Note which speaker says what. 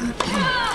Speaker 1: Okay.